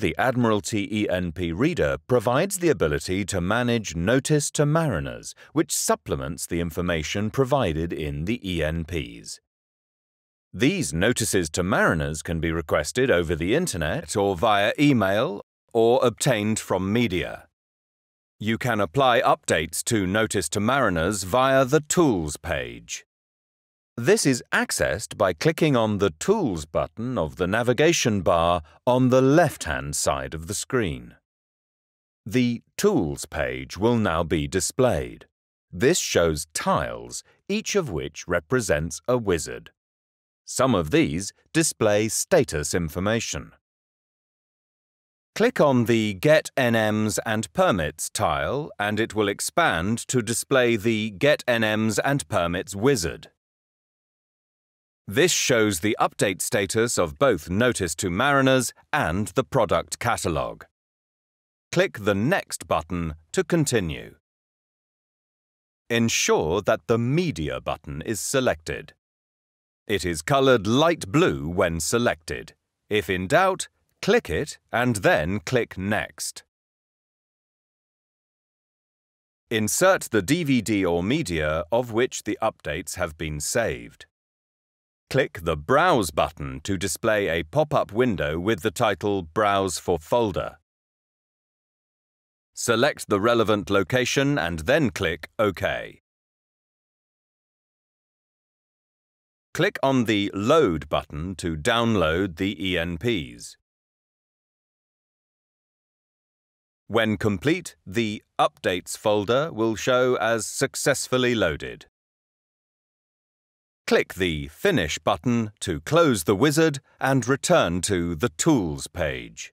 The Admiralty ENP Reader provides the ability to manage Notice to Mariners, which supplements the information provided in the ENPs. These notices to mariners can be requested over the Internet or via email or obtained from media. You can apply updates to Notice to Mariners via the Tools page. This is accessed by clicking on the Tools button of the navigation bar on the left-hand side of the screen. The Tools page will now be displayed. This shows tiles, each of which represents a wizard. Some of these display status information. Click on the Get NMs and Permits tile and it will expand to display the Get NMs and Permits wizard. This shows the update status of both Notice to Mariners and the product catalogue. Click the Next button to continue. Ensure that the Media button is selected. It is coloured light blue when selected. If in doubt, click it and then click Next. Insert the DVD or media of which the updates have been saved. Click the Browse button to display a pop-up window with the title Browse for Folder. Select the relevant location and then click OK. Click on the Load button to download the ENPs. When complete, the Updates folder will show as successfully loaded. Click the Finish button to close the wizard and return to the Tools page.